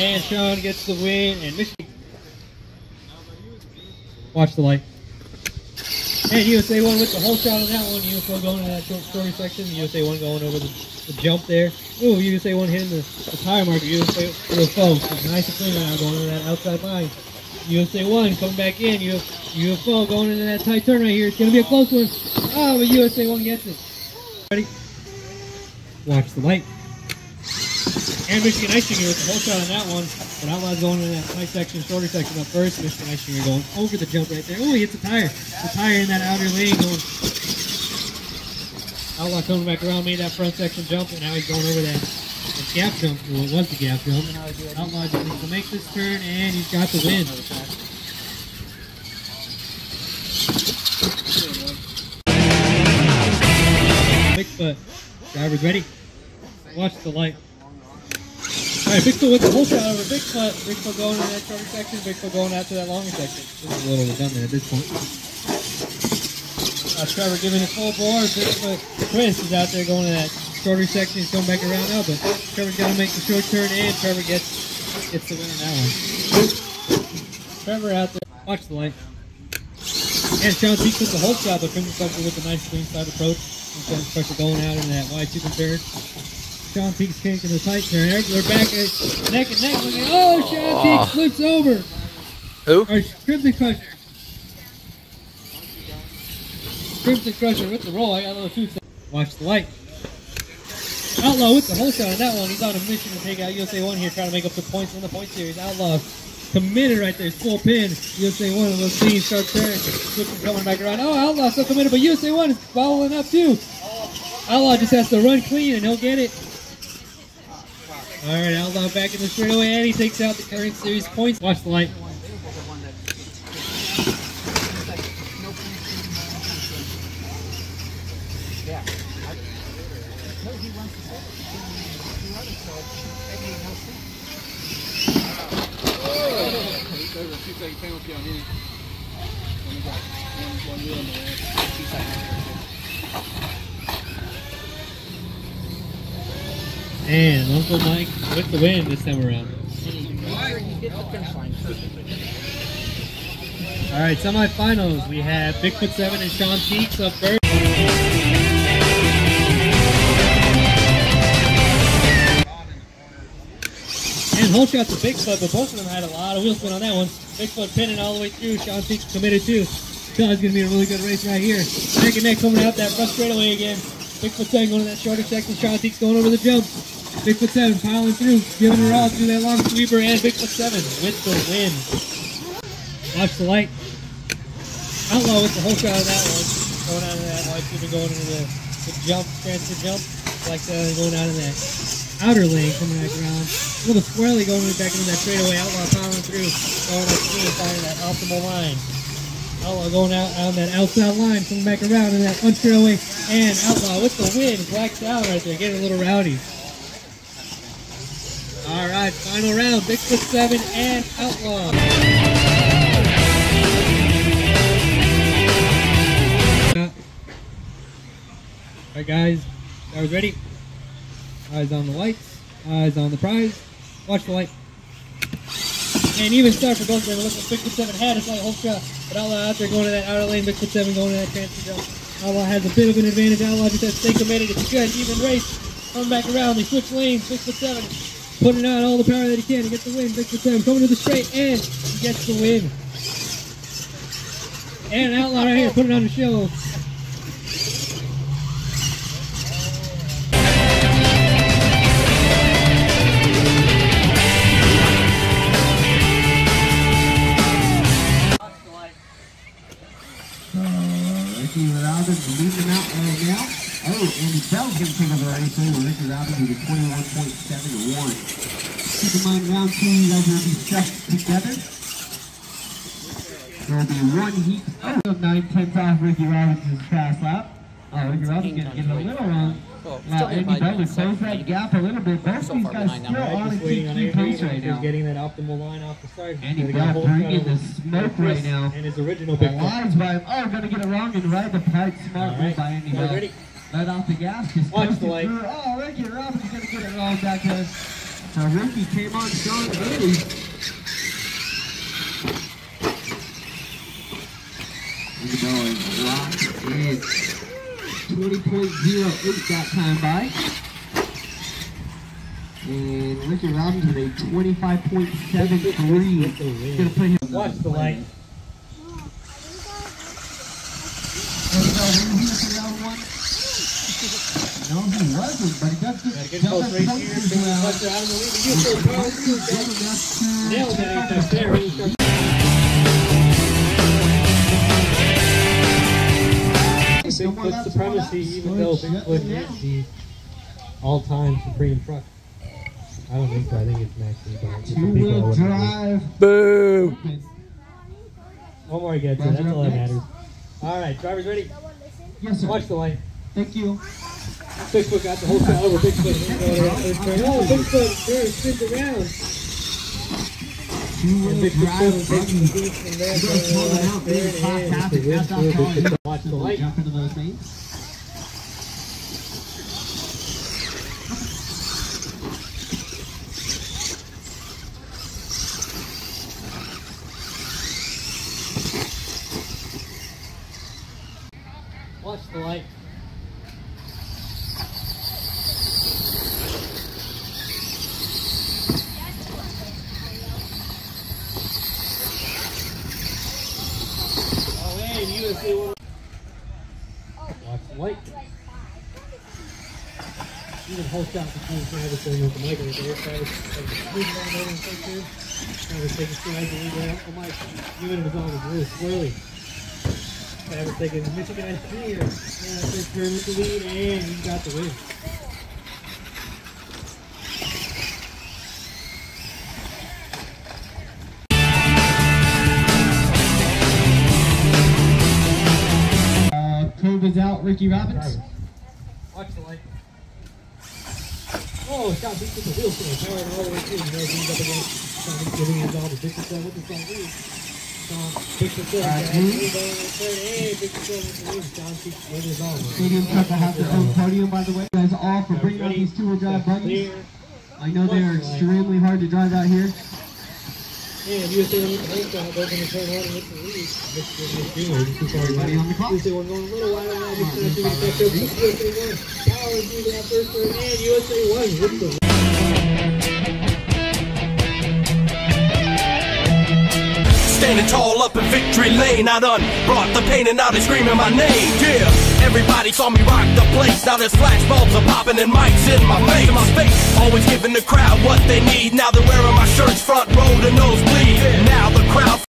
And Sean gets the win, and Michigan. Watch the light. And USA one with the hole shot on that one. USA 1 going in that short story section. USA one going over the, the jump there. Ooh, USA one hitting the, the tire marker. USA UFO. Oh, nice and clean now going into that outside line. USA one coming back in. UFO oh, going into that tight turn right here. It's gonna be a close one. Oh, but USA one gets it. Ready? Watch the light. And Michigan Ice Eisinger with the hole shot on that one. But Outlaws going in that tight section, shorter section up first. Michigan Eisinger going over the jump right there. Oh, he hits the tire. The tire in that outer lane going. Outlaw coming back around, made that front section jump, and now he's going over that, gap jump. Well, it was the gap jump. Outlaw just needs to make this turn, and he's got the win. Bigfoot. Drivers ready? Watch the light. Alright, Bigfoot with the hole shot over Bigfoot. Bigfoot going in that shorter section, Bigfoot going to that longer section. This is a little redundant at this point. Uh, Trevor giving it full bore. Bigfoot Chris is out there going to that shorter section. He's going back around now, but Trevor's got to make the short turn and Trevor gets gets the win on that one. Trevor out there. Watch the light. And Sean Peak with the hole shot, but Crimson Clutcher with a nice clean side approach. And Crimson Clutcher going out in that wide two turn. Sean Peaks kicking the tight turn. They're back at neck and neck. Looking, oh, Sean Oh. Peaks ah. flips over. Who? Or Crimson Crusher. Crimson Crusher with the roll. I got a little seconds. Watch the light. Outlaw with the hole shot on that one. He's on a mission to take out USA 1 here, trying to make up the points in the point series. Outlaw committed right there. Full pin. USA 1 of those teams start turning. Switching coming back around. Oh, Outlaw still committed, but USA 1 is following up too. Outlaw just has to run clean and he'll get it. All right, Outlaw back in the straightaway, and he takes out the current series points. Watch the light. And Uncle Mike with the win this time around. All right, semifinals. We have Bigfoot Seven and Sean Peaks up first. And hole shot to Bigfoot, but both of them had a lot of wheel spin on that one. Bigfoot pinning all the way through. Sean Peaks committed too. Sean's gonna be a really good race right here. Neck and neck coming out that front straightaway again. Bigfoot 7 going to that shorter section. Sean Peaks going over the jump. Bigfoot 7 piling through, giving her all through that long sweeper, and Bigfoot 7 with the win. Watch the light. Outlaw with the hole shot of that one. Going out of that wide sweeper, going into the, the jump, transfer jump. Like that, going out of that outer lane, coming back around. A little squarely going back into that straightaway. Outlaw piling through, going up through, finding that optimal line. Outlaw going out on that outside line, coming back around in that front straightaway, and Outlaw with the win, blacks out right there, getting a little rowdy. All right, final round, Bigfoot 7 and Outlaw. All right, guys, guys ready? Eyes on the lights, eyes on the prize. Watch the light. And even start for both of them. Look at Bigfoot 7 had a slight hole shot, but Outlaw out there going to that outer lane. Bigfoot 7 going to that transfer jump. Outlaw has a bit of an advantage. Outlaw just has to stay committed. It's a good, even race. Coming back around, they switch lanes. Bigfoot 7 putting out all the power that he can to get the win. Bigfoot 7 coming to the straight and he gets the win. And Outlaw right here putting on the show. Uh, Ricky Robbins leading them out right now. Oh, Andy Bell's going to take over the race over Ricky Robbins with a 21.7 to 1. Keep in mind, round two, you guys will be stuck together. There will be one heat. Oh, nine tenths off Ricky Robbins' fast lap. Oh, Ricky Robbins going to get a little wrong. Well, uh, Now, Andy Bell me, to close that gap a little bit. Both So these far guys behind now. still Right, on a Just waiting on key pace right now. just getting that optimal line off the start. Andy Gotta Bell a hold shot bringing the smoke right now. And his original The big one. lines by him. Oh, gonna get it wrong and ride the pipe. Smart right. by Andy Bell. ready? Let off the gas. Just Watch the light. through. Oh, Ricky Robbins is gonna get it wrong back there. So Ricky came on strong early. We go, and Rock is 20.08 that time by. And Ricky Robbins with a 25.73. Gonna put him. Watch the light. There we go, Ricky Hughes in round one. No, he wasn't, but he does get, Gotta get does right here. as well. out of the lead. You so power through that. Good enough to Nailed that off there. Really start Someone Bigfoot supremacy, will even though Bigfoot it is down. the all-time supreme truck. I don't think so. I think it's Maxie, but it's Two-wheel drive. Boo! One more get to. That's all that matters. All right, drivers ready? Yes, sir. Watch the light. Thank you. Bigfoot got the hole shot over Bigfoot. Oh, Bigfoot there spins around. Two And Bigfoot drive. the beat from there. You guys pull it out, There being it is. fantastic. That's not calling Watch the light. Jump into those things. Watch the light. Oh, hey, USA one. Watch the light. Even hole shot between Travis and the Michael there. Travis and take. Travis taking strides and lead out. Oh, Mike. Even was on the really squirrely. Travis taking Michigan cream. Yeah, first turn with the lead, and you got the win. Is out. Ricky Robbins. Watch the light. Oh, shot beat with the wheel spin. Powered all the way through. You know, he's up against Sean giving his all the Bigfoot Seven with the front lead. Sean, Bigfoot Seven, got who? the lead on the third. Hey, Bigfoot Seven with the lead. Sean keeps winning his all. Stadium Cup will have their own podium, by the way. You guys all for bringing out these two-wheel drive buggies. I know they are extremely hard to drive out here. And USA one with the hole shot. Goes into turn one with the lead. Michigan ice cream. We're just too far Everybody away. on the clock. USA one going a little wider now. Michigan ice cream is back up. USA one. Power through that first turn. And USA one with the Standing tall up in victory lane, I done brought the pain and now they screaming my name. Yeah, everybody saw me rock the place. Now there's flashbulbs are popping and mics in my face. In my face. Always giving the crowd what they need. Now they're wearing my shirts front row to nosebleed. Now